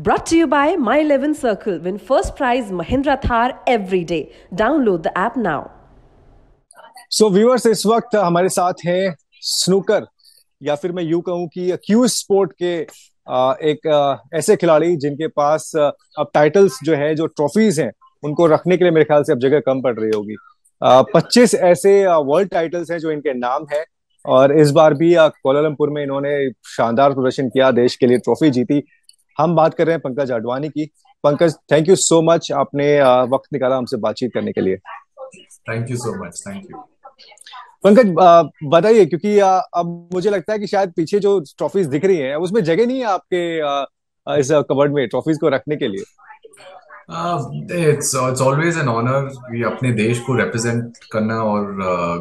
Brought to you by My 11 Circle. Win first prize Mahindra Thar every day. Download the app now. so, viewers इस वक्त हमारे साथ हैं snooker या फिर मैं यूँ कहूँ कि क्यूज स्पोर्ट के एक ऐसे खिलाड़ी जिनके पास अब टाइटल्स जो है जो ट्रॉफीज हैं उनको रखने के लिए मेरे ख्याल से अब जगह कम पड़ रही होगी पच्चीस ऐसे वर्ल्ड टाइटल्स हैं जो इनके नाम है और इस बार भी कोलालमपुर में इन्होंने शानदार प्रदर्शन किया देश के लिए ट्रॉफी जीती हम बात कर रहे हैं पंकज आडवाणी की। Pankaj thank you so much आपने वक्त निकाला हमसे बातचीत करने के लिए। Thank you so much thank you Pankaj बताइए क्योंकि अब मुझे लगता है कि शायद पीछे जो ट्रॉफीज दिख रही हैं उसमें जगह नहीं है आपके इस कवर्ड में ट्रॉफीज को रखने के लिए। It's it's always an honour कि अपने देश को रिप्रेजेंट करना और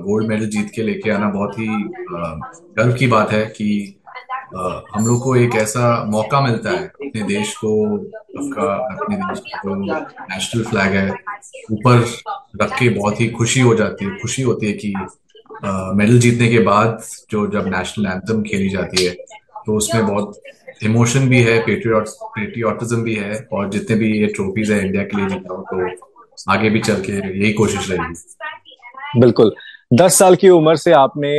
गोल्ड मेडल जीत के लेके आना बहुत ही गर्व की बात है कि हम लोग को एक ऐसा मौका मिलता है अपने देश को अपका अपने देश को नेशनल फ्लैग है, ऊपर रख के बहुत ही खुशी हो जाती है, खुशी होती है कि मेडल जीतने के बाद जो जब नेशनल एंथम खेली जाती है तो उसमें बहुत इमोशन भी है पेट्रियोटिज्म भी है और जितने भी ये ट्रॉफीज है इंडिया के लिए जीता हो तो आगे भी चल के यही कोशिश रहेगी। बिल्कुल। दस साल की उम्र से आपने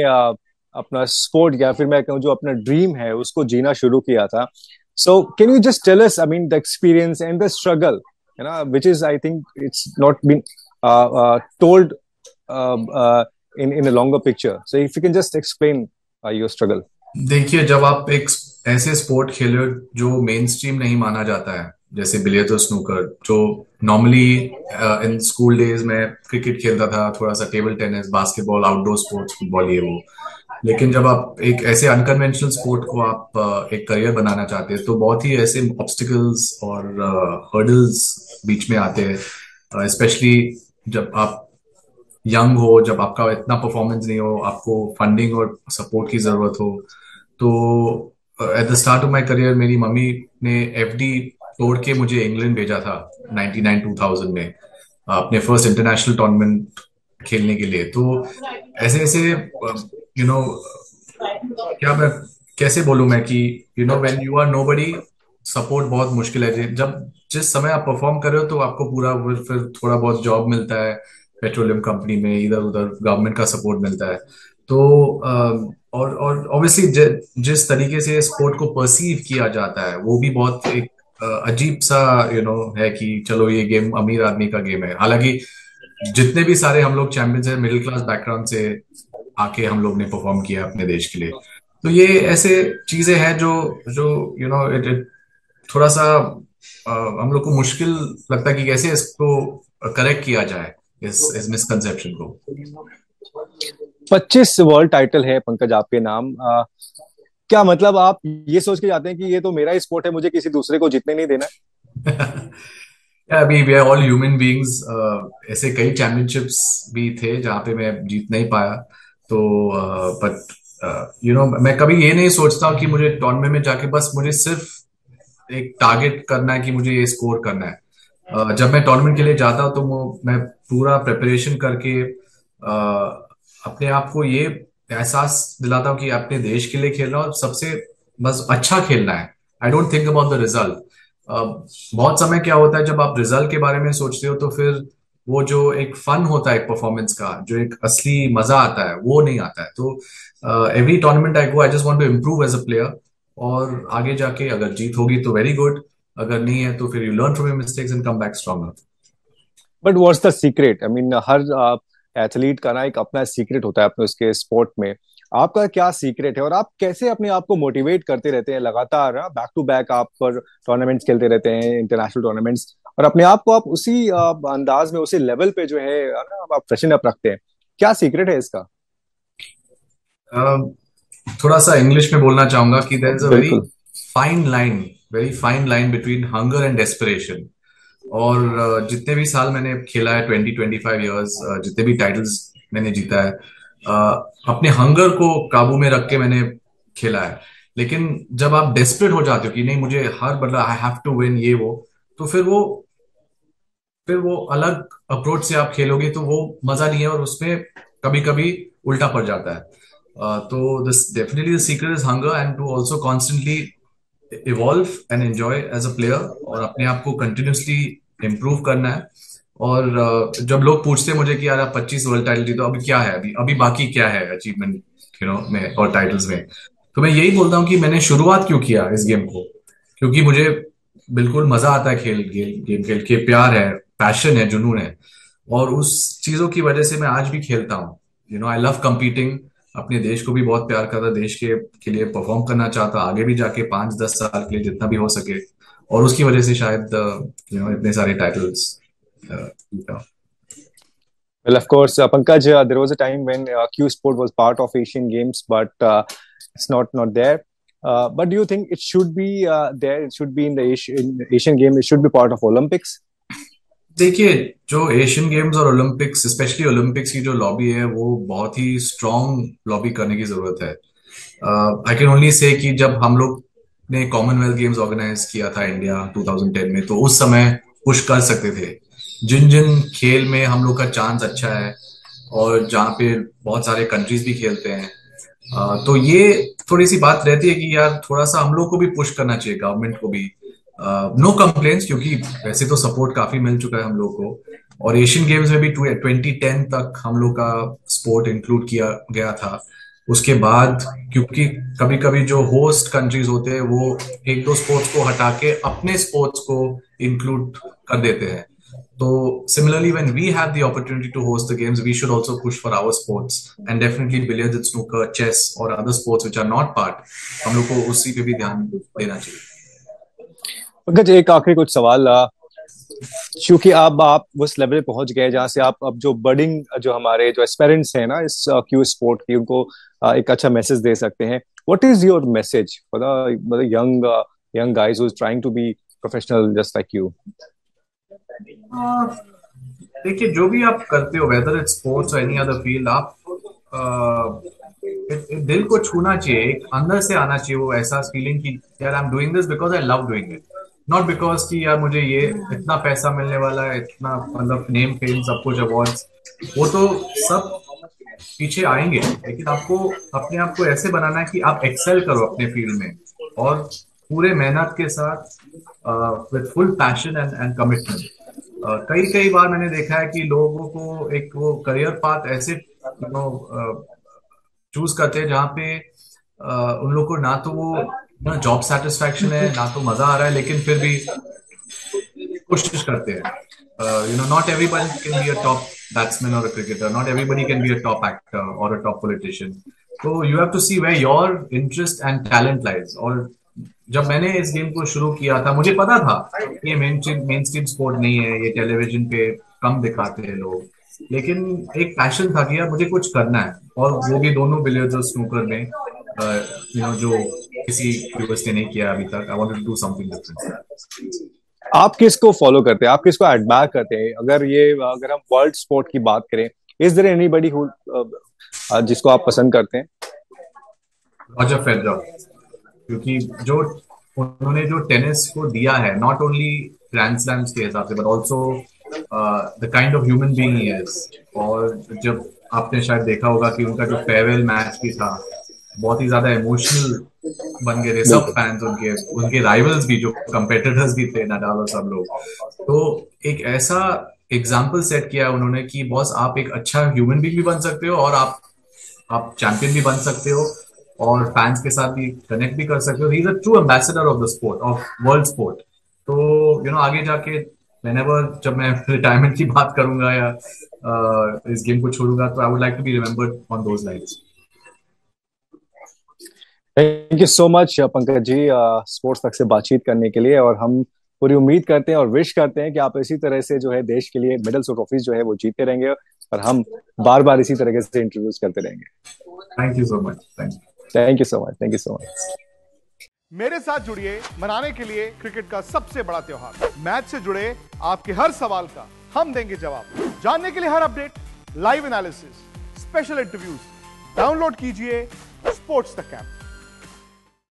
अपना स्पोर्ट या फिर मैं कहूँ जो अपना ड्रीम है, उसको जीना शुरू किया था। So can you just tell us I mean the experience and the struggle है ना which is I think it's not been told in in a longer picture so if you can just explain your struggle देखिए, जब आप एक ऐसे sport खेले जो main stream नहीं माना जाता है, जैसे बिलियर्ड और स्नूकर जो नॉर्मली इन स्कूल डेज़ में क्रिकेट खेलता था, थोड़ा सा table tennis basketball outdoor sports football ये वो। लेकिन जब आप एक ऐसे अनकन्वेंशनल स्पोर्ट को आप uh, एक करियर बनाना चाहते हैं तो बहुत ही ऐसे ऑब्स्टिकल्स और हर्डल्स uh, बीच में आते हैं। स्पेशली uh, जब आप यंग हो जब आपका इतना परफॉर्मेंस नहीं हो आपको फंडिंग और सपोर्ट की ज़रूरत हो तो at the start of my career मेरी मम्मी ने एफडी तोड़ के मुझे इंग्लैंड भेजा था 99 2000 में अपने फ़र्स्ट इंटरनेशनल टूर्नामेंट खेलने के लिए। तो ऐसे ऐसे यू नो क्या मैं कैसे बोलूँ मैं कि you know when you are nobody support बहुत मुश्किल है। जब जिस समय आप परफॉर्म कर रहे हो तो आपको पूरा फिर थोड़ा बहुत जॉब मिलता है पेट्रोलियम कंपनी में इधर उधर गवर्नमेंट का सपोर्ट मिलता है। तो और और ऑब्वियसली जिस तरीके से स्पोर्ट को परसीव किया जाता है, वो भी बहुत एक अजीब सा यू नो है कि चलो ये गेम अमीर आदमी का गेम है। हालाँकि जितने भी सारे हम लोग चैंपियंस हैं मिडिल क्लास बैकग्राउंड से आके हम लोग ने परफॉर्म किया अपने देश के लिए। तो ये ऐसे चीज़ें हैं जो जो यू नो इट थोड़ा सा आ, हम लोग को मुश्किल लगता है कि कैसे इसको करेक्ट किया जाए इस इस मिसकंसेप्शन को। पच्चीस वर्ल्ड टाइटल है पंकज आपके नाम। आ, क्या मतलब आप ये सोच के जाते हैं कि ये तो मेरा ही स्पोर्ट है मुझे किसी दूसरे को जीतने नहीं देना अभी we are all human beings ऐसे कई चैंपियनशिप्स भी थे जहाँ पे मैं जीत नहीं पाया। तो बट यू नो मैं कभी ये नहीं सोचता कि मुझे टूर्नामेंट में जाके बस मुझे सिर्फ़ एक टारगेट करना है कि मुझे ये स्कोर करना है। Uh, जब मैं टूर्नामेंट के लिए जाता हूँ तो मैं पूरा प्रिपरेशन करके uh, अपने आप को ये एहसास दिलाता हूँ कि अपने देश के लिए खेलना और सबसे बस अच्छा खेलना है। I don't think about the result बहुत समय क्या होता है जब आप रिज़ल्ट के बारे में सोचते हो तो फिर वो जो एक फन होता है परफॉर्मेंस का, जो एक असली मज़ा आता है, वो नहीं आता है। तो every tournament I go I just want to improve as a player और आगे जाके अगर जीत होगी तो वेरी गुड अगर नहीं है तो फिर you learn from your mistakes and come back stronger but what's the secret I mean her athlete का ना एक अपना सीक्रेट होता है अपने उसके स्पोर्ट में। आपका क्या सीक्रेट है और आप कैसे अपने आप को मोटिवेट करते रहते हैं? लगातार बैक टू बैक आप पर टूर्नामेंट्स खेलते रहते हैं इंटरनेशनल टूर्नामेंट्स और अपने आप को आप उसी अंदाज में उसी लेवल पे जो है ना आप फ्रेशन अप रखते हैं। क्या सीक्रेट है इसका? थोड़ा सा इंग्लिश में बोलना चाहूँगा कि there is a very fine line very fine line between hunger and desperation और जितने भी साल मैंने खेला है ट्वेंटी ट्वेंटी फाइव ईयर्स जितने भी टाइटल्स मैंने जीता है अपने हंगर को काबू में रख के मैंने खेला है। लेकिन जब आप डेस्परेट हो जाते हो कि नहीं मुझे हर बदला आई हैव टू विन ये वो तो फिर वो फिर वो अलग अप्रोच से आप खेलोगे तो वो मज़ा नहीं है और उसमें कभी कभी उल्टा पड़ जाता है। तो this definitely the secret is hunger and to also constantly evolve and enjoy as a player और अपने आप को कंटिन्यूसली इम्प्रूव करना है। और जब लोग पूछते हैं मुझे कि यार पच्चीस वर्ल्ड टाइटल जीतो, अभी क्या है? अभी अभी बाकी क्या है अचीवमेंट यू नो में और टाइटल्स में? तो मैं यही बोलता हूँ कि मैंने शुरुआत क्यों किया इस गेम को? क्योंकि मुझे बिल्कुल मज़ा आता है खेल, गेम गेम खेल के, प्यार है। पैशन है जुनून है और उस चीज़ों की वजह से मैं आज भी खेलता हूँ you know I love competing अपने देश को भी बहुत प्यार करता देश के के लिए परफॉर्म करना चाहता आगे भी जाके पाँच दस साल के लिए जितना भी हो सके और उसकी वजह से शायद यू नो इतने सारे titles Well, of course, uh, Pankaj, uh, there was a time when uh, Q Sport was part of Asian Games, but uh, it's not not there. Uh, but do you think it should be uh, there? It should be in the Asian, Asian game. It should be part of Olympics. देखिए जो Asian Games और Olympics specially Olympics की जो lobby है वो बहुत ही strong lobby करने की ज़रूरत है। आई कैन ओनली से कि जब हम लोग ने कॉमनवेल्थ गेम्स ऑर्गेनाइज किया था इंडिया 2010 में तो उस समय पुश कर सकते थे। जिन जिन खेल में हम लोग का चांस अच्छा है और जहाँ पे बहुत सारे कंट्रीज़ भी खेलते हैं। Uh, तो ये थोड़ी सी बात रहती है कि यार थोड़ा सा हम लोग को भी पुश करना चाहिए गवर्नमेंट को भी। Uh, नो कंप्लेन्स क्योंकि वैसे तो सपोर्ट काफ़ी मिल चुका है हम लोग को। और एशियन गेम्स में भी ट्वेंटी टेन तक हम लोग का स्पोर्ट इंक्लूड किया गया था। उसके बाद, क्योंकि कभी कभी जो होस्ट कंट्रीज़ होते हैं, वो एक दो स्पोर्ट्स को हटा के अपने स्पोर्ट्स को इंक्लूड कर देते हैं। तो similarly when we have the opportunity to host the games we should also push for our sports and definitely billiards snooker chess और other sports which are not part हम लोग को उसी पर भी ध्यान देना चाहिए। पंकज, एक आखिरी कुछ सवाल क्योंकि अब आप उस लेवल पे पहुँच गए जहाँ से आप, अब जो बर्डिंग जो हमारे जो एस्पेरेंट्स हैं ना, इस क्यू स्पोर्ट की, उनको एक अच्छा मैसेज दे सकते हैं। What is your message for young young guys who is trying to be professional just like you देखिए, जो भी आप करते हो वेदर इट्स स्पोर्ट्स और एनी अदर फ़ील्ड आप दिल को छूना चाहिए अंदर से आना चाहिए, वो ऐसा फीलिंग कि, यार I am doing this because I love doing it not because कि यार मुझे ये इतना पैसा मिलने वाला है इतना मतलब नेम फेम सब कुछ अवार्ड्स वो तो सब पीछे आएँगे। लेकिन आपको अपने आप को ऐसे बनाना है कि आप एक्सेल करो अपने फ़ील्ड में और पूरे मेहनत के साथ with full passion and and commitment कई कई बार मैंने देखा है कि लोगों को एक वो करियर पाथ ऐसे यू नो चूज़ करते हैं जहाँ पे uh, उन लोग को ना तो वो ना जॉब सेटिस्फैक्शन है, ना तो मज़ा आ रहा है, लेकिन फिर भी कोशिश करते हैं। You know not everybody can be a top batsman और a cricketer not everybody can be a top actor और अ टॉप पॉलिटिशियन तो you have to see where your interest and talent lies और जब मैंने इस game को शुरू किया था, मुझे पता था ये मेन मेन स्ट्रीम स्पोर्ट नहीं है, ये टेलीविज़न पे कम दिखाते हैं लोग। लेकिन एक पैशन था कि यार मुझे कुछ करना है। और वो भी दोनों और स्नूकर में यू नो जो किसी व्यूअर्स ने नहीं किया अभी तक। I wanted to do something different आप किसको फॉलो करते हैं? आप किसको एडमायर करते हैं? अगर ये अगर हम वर्ल्ड स्पोर्ट की बात करें इज़ देयर एनीबॉडी हु जिसको आप पसंद करते हैं? रॉजर फेडरर क्योंकि जो उन्होंने जो टेनिस को दिया है नॉट ओनली ग्रैंड स्लैम्स के हिसाब से but also the kind of human being is और जब आपने शायद देखा होगा कि उनका जो फेयरवेल मैच भी था बहुत ही ज़्यादा इमोशनल बन गए थे सब फैंस उनके उनके राइवल्स भी जो कंपेटिटर्स भी थे नडाल और सब लोग। तो एक ऐसा एग्ज़ाम्पल सेट किया उन्होंने कि बॉस आप एक अच्छा ह्यूमन बींग भी बन सकते हो और आप आप चैंपियन भी बन सकते हो और फैंस के साथ भी कनेक्ट भी कर सकते हो। He is a true ambassador of the sport of world sport तो यू you नो know, आगे जाके whenever जब मैं रिटायरमेंट की बात करूँगा या uh, इस गेम को छोड़ूँगा तो I would like to be remembered on those lines thank you so much Pankaj ji Sports Tak से बातचीत करने के लिए और हम पूरी उम्मीद करते हैं और विश करते हैं कि आप इसी तरह से जो है देश के लिए मेडल्स और ट्रॉफीज जो है वो जीतते रहेंगे और हम बार बार इसी तरीके से इंटरव्यूज़ करते रहेंगे। Thank you so much thank you thank you so much thank you so much मेरे साथ जुड़िए मनाने के लिए क्रिकेट का सबसे बड़ा त्योहार। मैच से जुड़े आपके हर सवाल का हम देंगे जवाब। जानने के लिए हर update live analysis special interviews download कीजिए स्पोर्ट्स तक ऐप